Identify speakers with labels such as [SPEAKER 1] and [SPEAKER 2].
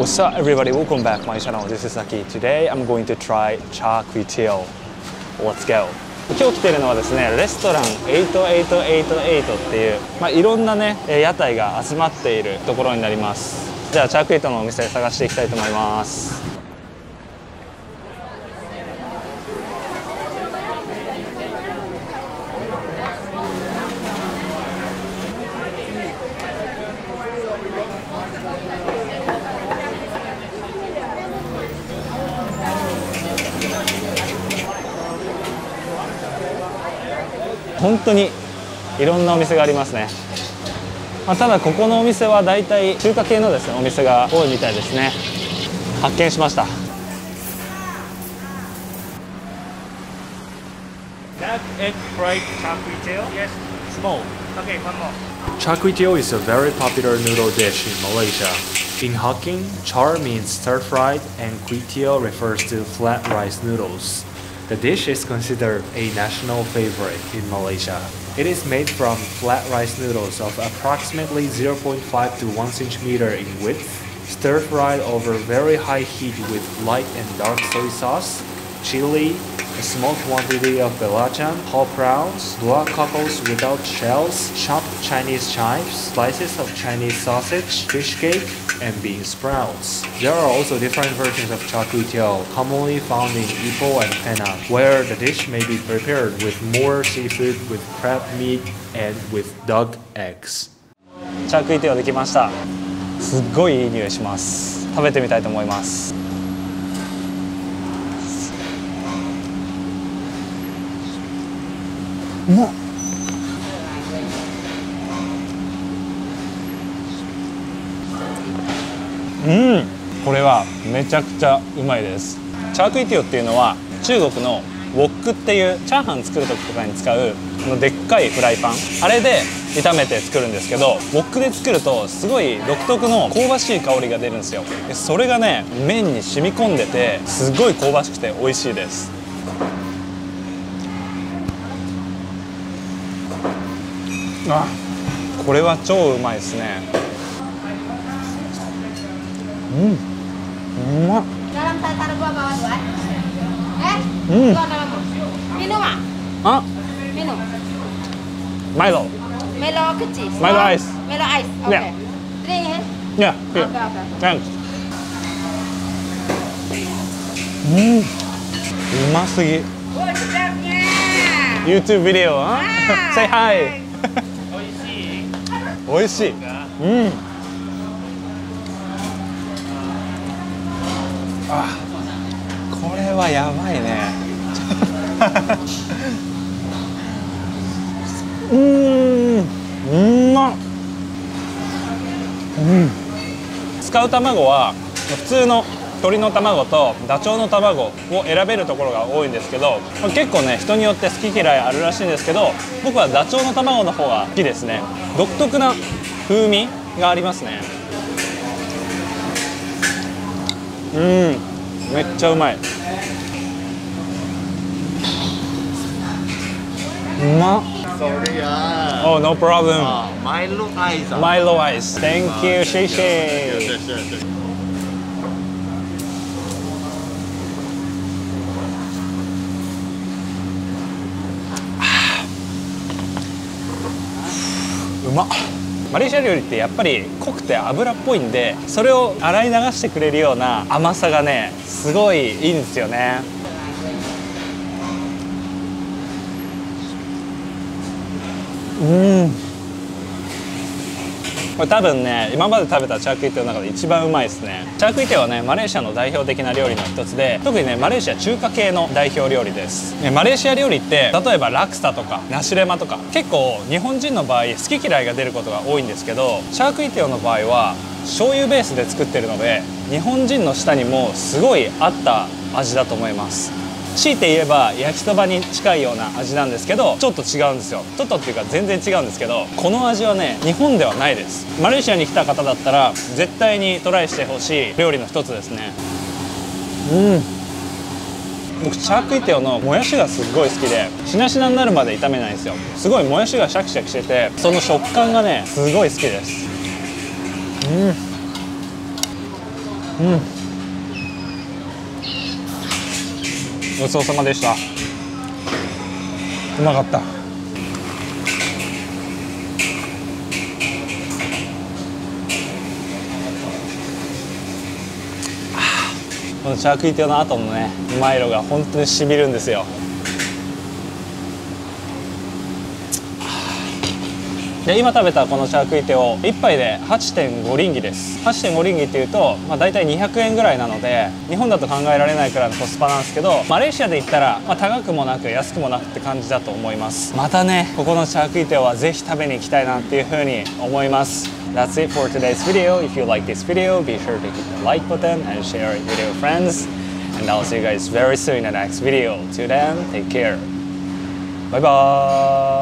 [SPEAKER 1] What's up everybody, welcome back my channel. This is Aki. Today I'm going to try char Kui Teo. Let's go. 今日来てるのはですねレストラン8888っていう、まあ、いろんなね屋台が集まっているところになりますじゃあチャークイートのお店探していきたいと思います本当にいろんなお店がありますね、まあ、ただここのお店はだいたい中華系のですねお店が多いみたいですね発見しました
[SPEAKER 2] fried kway teow
[SPEAKER 3] is a very popular noodle dish in Malaysia. In Hokkien, char means stir-fried and kway teow refers to flat rice noodles. The dish is considered a national favorite in Malaysia. It is made from flat rice noodles of approximately 0.5 to 1 centimeter in width, stir-fried over very high heat with light and dark soy sauce, chili, a small quantity of belacan, whole prawns, black cockles without shells, chopped Chinese chives, slices of Chinese sausage, fish cake, and bean sprouts. There are also different versions of char kway teow, commonly found in Ipoh and Penang, where the dish may be prepared with more seafood, with crab meat, and with duck eggs.
[SPEAKER 1] チャークイテオできましたすっごいいい匂いします食べてみたいと思います まっうん。これはめちゃくちゃうまいです。チャークイティオっていうのは中国のウォックっていうチャーハン作る時とかに使うこのでっかいフライパン。あれで炒めて作るんですけどウォックで作るとすごい独特の香ばしい香りが出るんですよ。それがね麺に染み込んでてすごい香ばしくて美味しいです。あこれは超うまいですねうんうまっ
[SPEAKER 4] Dalam tatar gua bawa dua. Eh?
[SPEAKER 1] Hmm.
[SPEAKER 4] Gua dalam. Minum ah?
[SPEAKER 1] あ
[SPEAKER 4] Minum.
[SPEAKER 1] マイロ
[SPEAKER 4] Melo kecil.
[SPEAKER 1] Milo
[SPEAKER 4] Small.
[SPEAKER 1] ice.
[SPEAKER 4] Melo ice.
[SPEAKER 1] Ya.
[SPEAKER 4] Okay. Drink eh?
[SPEAKER 1] いや
[SPEAKER 4] Okay, okay.
[SPEAKER 1] Thanks うんうますぎ
[SPEAKER 4] Oh.
[SPEAKER 1] YouTube ビデオあ Say hi 美味しい。うん。あこれはやばいね。うーん。うまっうん。使う卵は普通の鶏の卵とダチョウの卵を選べるところが多いんですけど結構ね人によって好き嫌いあるらしいんですけど僕はダチョウの卵の方が好きですね独特な風味がありますねうんめっちゃうまいうまっ
[SPEAKER 5] Sorry ah.
[SPEAKER 1] Oh no problem
[SPEAKER 5] Ah, Milo ice. ah.
[SPEAKER 1] Milo ice Thank you シェイシェイ
[SPEAKER 5] Yes, yes, yes, yes.
[SPEAKER 1] うまっ。マレーシア料理ってやっぱり濃くて油っぽいんでそれを洗い流してくれるような甘さがねすごいいいんですよね。うん。これ多分ね今まで食べたチャークイテの中で一番うまいですね。チャークイテはねマレーシアの代表的な料理の一つで特にねマレーシア中華系の代表料理です。ねマレーシア料理って例えばラクサとかナシレマとか結構日本人の場合好き嫌いが出ることが多いんですけどチャークイテオの場合は醤油ベースで作ってるので日本人の舌にもすごい合った味だと思います。強いて言えば焼きそばに近いような味なんですけどちょっと違うんですよ。ちょっとっていうか全然違うんですけどこの味はね日本ではないです。マレーシアに来た方だったら絶対にトライしてほしい料理の一つですね。うん。僕チャークイテオのもやしがすごい好きでしなしなになるまで炒めないんですよ。すごいもやしがシャキシャキしててその食感がねすごい好きです。うん。うん。ごちそうさまでした。うまかった。このチャークイテの後のねうまい色が本当にしみるんですよ。で今食べたこのチャークイテを1杯で8.5リンギです8.5リンギっていうと、まあ、大体200円ぐらいなので日本だと考えられないくらいのコスパなんですけどマレーシアで言ったら、まあ、高くもなく安くもなくって感じだと思いますまたねここのチャークイテはぜひ食べに行きたいなっていうふうに思います That's it for today's video. If you like this video, be sure to hit the like button and share it with your friends. And I'll see you guys very soon in the next video. Till then, take care. Bye bye.